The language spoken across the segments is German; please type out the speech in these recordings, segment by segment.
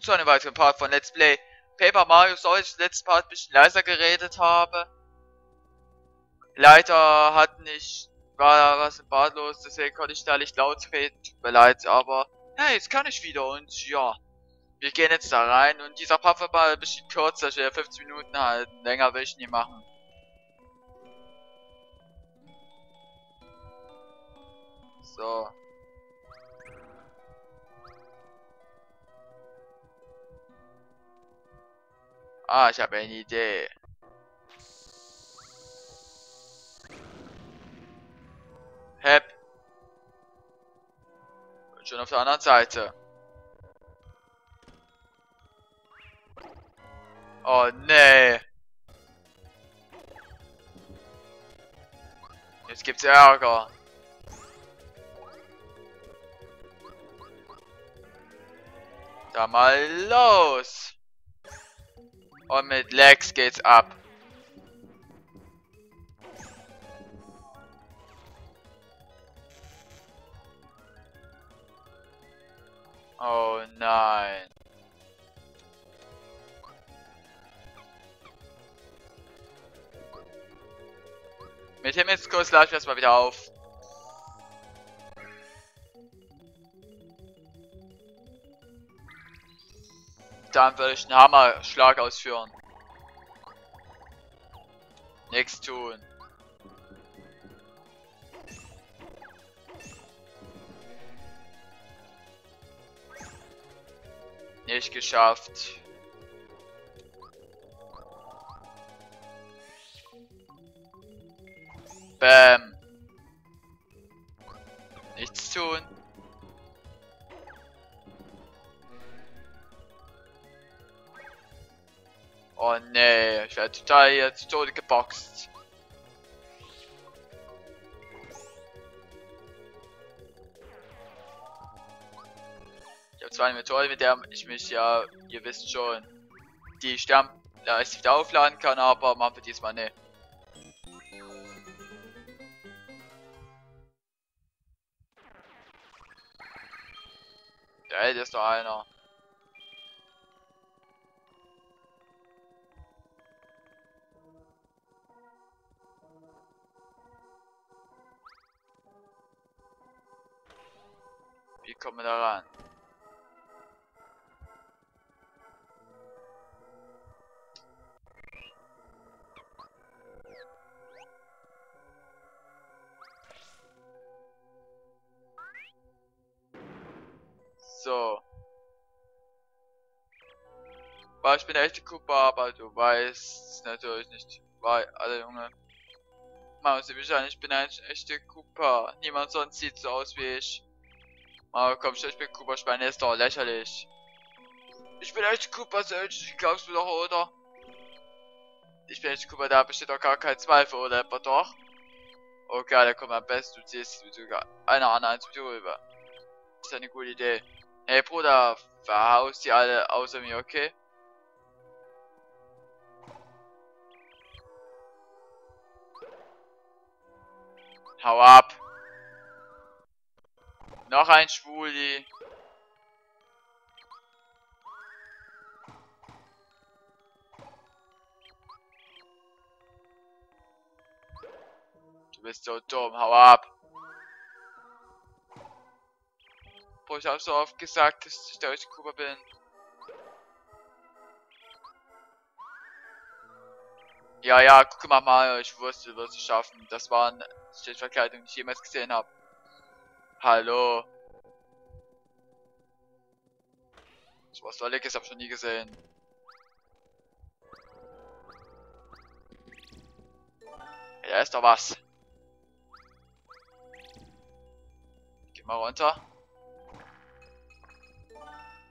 willkommen zu einem weiteren Part von Let's Play Paper Mario. Sorry, ich letzten Part ein bisschen leiser geredet habe. Leider hat nicht, war was im Bad los, deswegen konnte ich da nicht laut reden. Tut mir leid, aber hey, jetzt kann ich wieder und ja. Wir gehen jetzt da rein und dieser Part wird mal ein bisschen kürzer, ich will 15 Minuten halten. Länger will ich nie machen. So. Ah, ich habe eine Idee. Hep. Schon auf der anderen Seite. Oh nee. Jetzt gibt's Ärger. Da mal los. Und mit Lex geht's ab. Oh nein. Mit Himmelskurs lade ich das mal wieder auf. Dann würde ich einen Hammerschlag ausführen. Nichts tun. Nicht geschafft. Bäm. Nichts tun. Oh nee, ich werde total jetzt Tode geboxt. Ich habe zwar eine Methode, mit der ich mich ja, ihr wisst schon, die Sternleiste wieder aufladen kann, aber machen wir diesmal nicht. Da ist doch einer. Wie kommen wir da ran? So. Weil ich bin der echte Cooper, aber du weißt natürlich nicht, weil alle Junge. Mama, sie wissen ich bin ein echter Cooper. Niemand sonst sieht so aus wie ich. Mama, komm schon, ich bin Cooper Schweine, ist doch lächerlich. Ich bin echt Cooper selbst, glaubst du doch, oder? Ich bin echt Cooper, da besteht doch gar kein Zweifel, oder etwa doch? Okay, da kommt am besten, du ziehst sogar einer an eins mit rüber. Das ist eine gute Idee. Hey Bruder, verhaust die alle außer mir, okay? Hau ab! Noch ein Schwuli. Du bist so dumm, hau ab! Boah, ich habe so oft gesagt, dass ich der Kuba bin. Ja, ja, guck mal mal, ich wusste, was ich schaffen. Das waren Verkleidungen, die ich jemals gesehen habe. Hallo. So was Lolliges hab ich schon nie gesehen. Ja, ist doch was. Geh mal runter.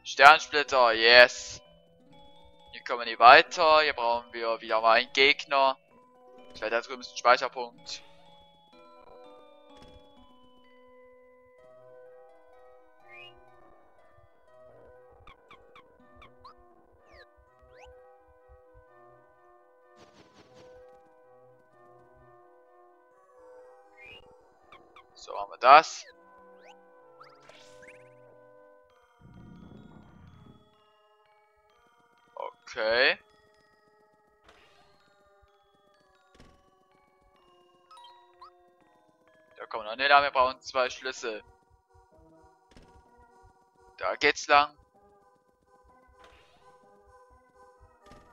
Sternsplitter, yes. Hier kommen wir nicht weiter. Hier brauchen wir wieder mal einen Gegner. Ich werde da drüben ist ein Speicherpunkt. Das. Okay. Da kommen wir noch lang, wir brauchen zwei Schlüssel. Da geht's lang.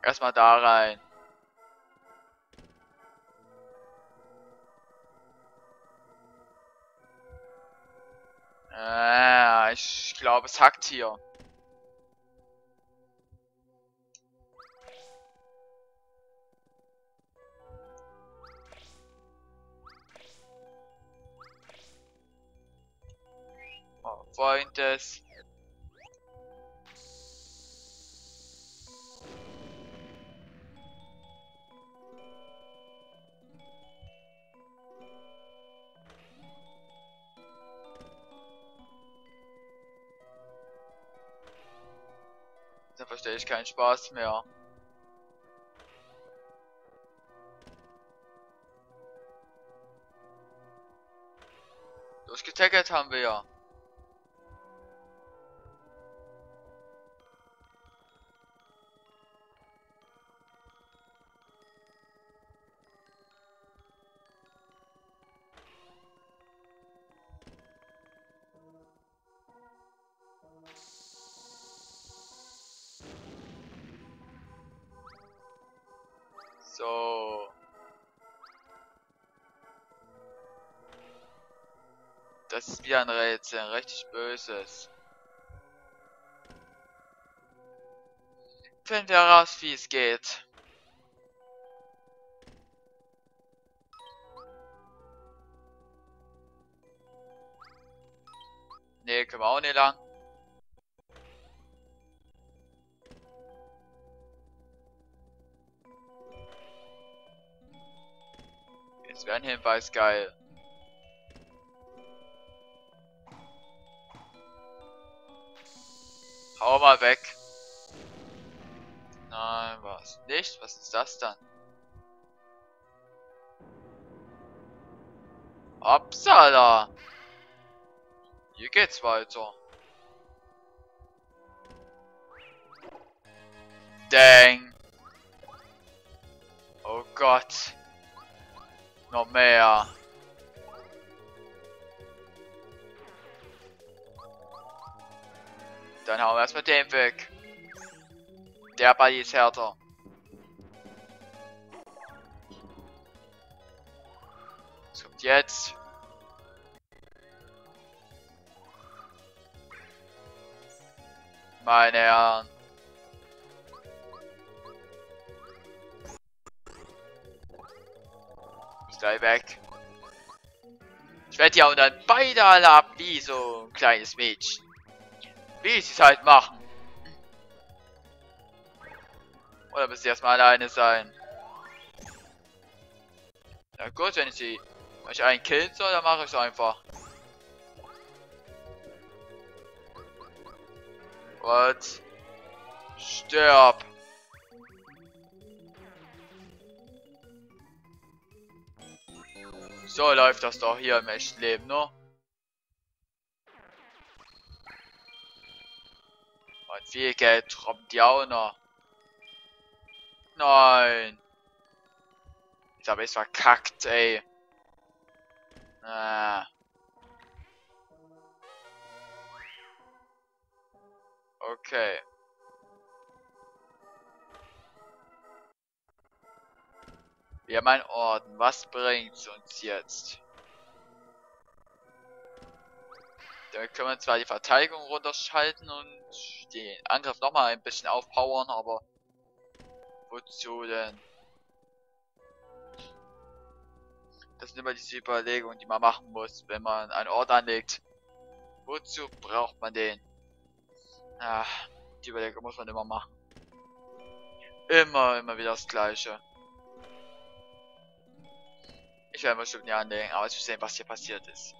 Erstmal da rein. Ah, ich glaube, es hackt hier. Oh. Da verstehe ich keinen Spaß mehr. Durchgetackert haben wir ja. So. Das ist wieder ein Rätsel, ein richtig böses. Finden wir heraus, wie es geht. Nee, können wir auch nicht lang. Jetzt wäre ein Hinweis geil. Hau mal weg. Nein, was nicht? Was ist das dann? Upsala! Hier geht's weiter. Dang. Mehr. Dann hauen wir erstmal den weg. Der Ball ist härter. Was kommt jetzt? Meine Herren. Gleich weg. Ich werde ja dann beide alle ab wie so ein kleines Mädchen. Wie sie es halt machen. Oder müssen sie erstmal alleine sein? Na gut, wenn ich sie wenn ich einen killen soll, dann mache ich es einfach. What? Stirb! So läuft das doch hier im echten Leben, ne? Und viel Geld tropft die auch noch. Nein. Jetzt habe ich verkackt, ey. Ah. Okay. Wir haben einen Orden. Was bringt's uns jetzt? Damit können wir zwar die Verteidigung runterschalten und den Angriff nochmal ein bisschen aufpowern, aber wozu denn? Das sind immer diese Überlegungen, die man machen muss, wenn man einen Ort anlegt. Wozu braucht man den? Ah, die Überlegung muss man immer machen. Immer, immer wieder das Gleiche. Ich werde bestimmt nicht anlegen, aber will sehen, was hier passiert ist.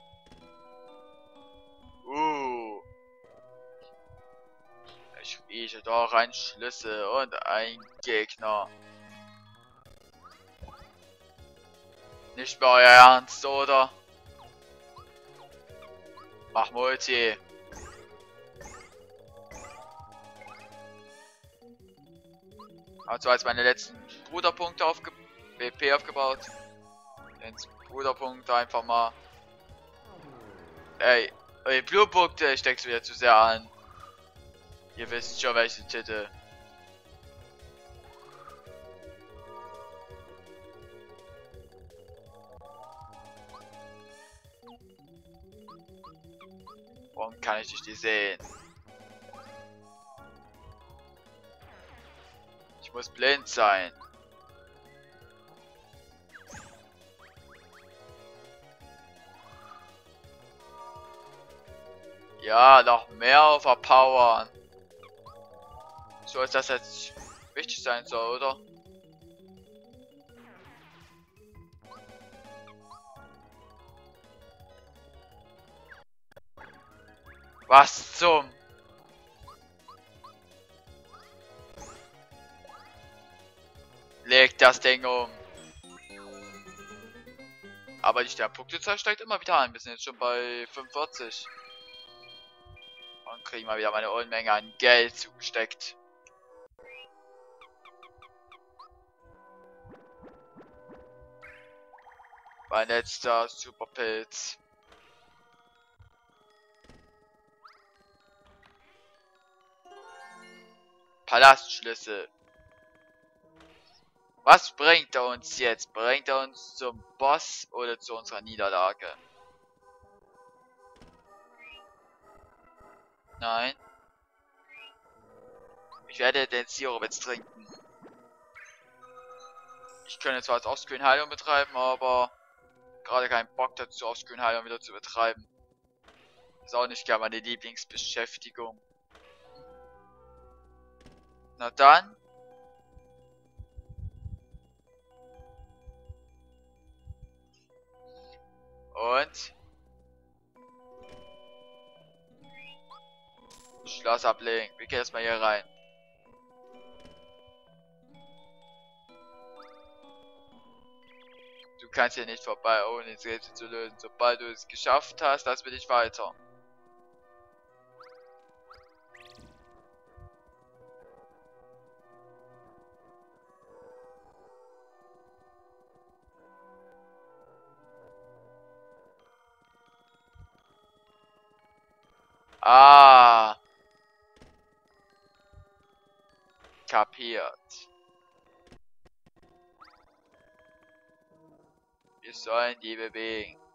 Uh. Ich rieche doch ein Schlüssel und ein Gegner. Nicht mehr euer Ernst, oder? Mach Multi. Also als meine letzten Bruderpunkte aufge BP aufgebaut. Ins Bruderpunkt einfach mal. Ey, ey Blutpunkte, ich steck's wieder zu sehr an. Ihr wisst schon welche Titel. Warum kann ich dich nicht sehen? Ich muss blind sein. Ja, noch mehr overpowern. So ist das jetzt wichtig sein soll, oder? Was zum? Leg das Ding um. Aber die Sternpunktezahl steigt immer wieder ein. Wir sind jetzt schon bei 45. Und kriegen mal wieder meine Unmenge an Geld zugesteckt. Mein letzter Superpilz. Palastschlüssel. Was bringt er uns jetzt? Bringt er uns zum Boss oder zu unserer Niederlage? Nein. Ich werde den Sirup jetzt trinken. Ich könnte zwar als Offscreen Heilung betreiben, aber gerade keinen Bock dazu, Offscreen Heilung wieder zu betreiben. Ist auch nicht gar meine Lieblingsbeschäftigung. Na dann. Schloss ablegen. Wir gehen erstmal hier rein. Du kannst hier nicht vorbei, ohne das Rätsel zu lösen. Sobald du es geschafft hast, lass wir dich weiter. Ah. Kapiert. Wir sollen die bewegen.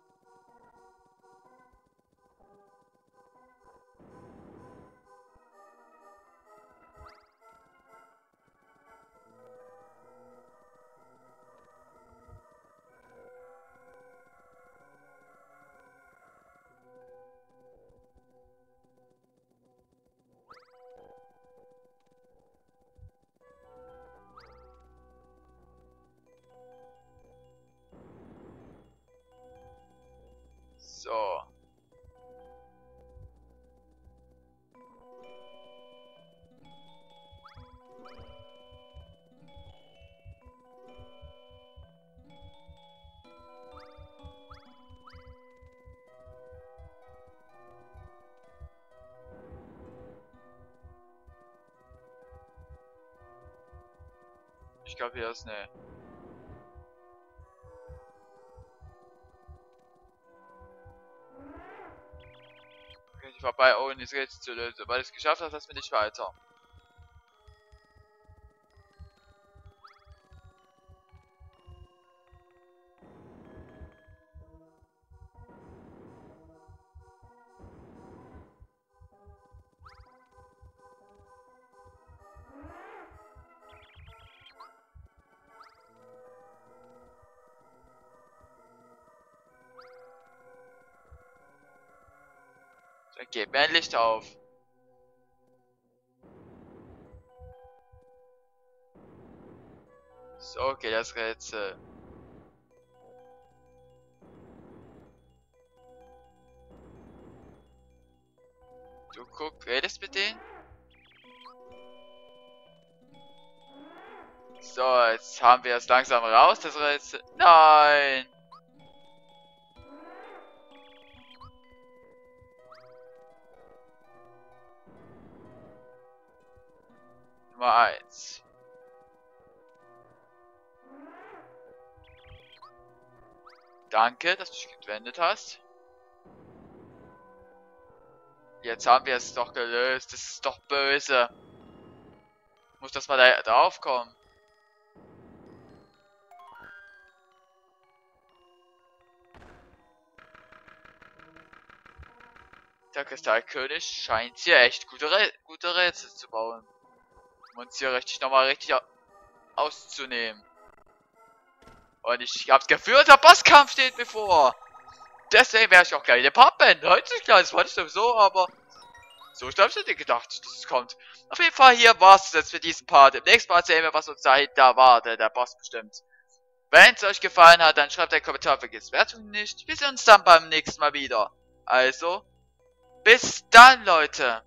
Glaube, hier ist eine nicht vorbei, ohne das Rätsel zu lösen. Sobald du es geschafft hast, lass mir nicht weiter. Ein Licht auf. So, okay, das Rätsel. Du guck, redest mit denen? So, jetzt haben wir es langsam raus, das Rätsel. Nein! Nummer 1. Danke, dass du dich gewendet hast. Jetzt haben wir es doch gelöst. Das ist doch böse. Muss das mal da drauf kommen. Der Kristallkönig scheint hier echt gute, Re gute Rätsel zu bauen. Um uns hier richtig nochmal richtig auszunehmen. Und ich hab's gefühlt, der Bosskampf steht bevor. Deswegen wäre ich auch gerne Pappen. Heute ist klar, das wollte ich sowieso, aber so ich glaube, ich hätte gedacht, dass es kommt. Auf jeden Fall, hier war's jetzt für diesen Part. Im nächsten Mal sehen wir, was uns dahinter war, der, der Boss bestimmt. Wenn es euch gefallen hat, dann schreibt einen Kommentar, vergesst Wertung nicht. Wir sehen uns dann beim nächsten Mal wieder. Also, bis dann, Leute.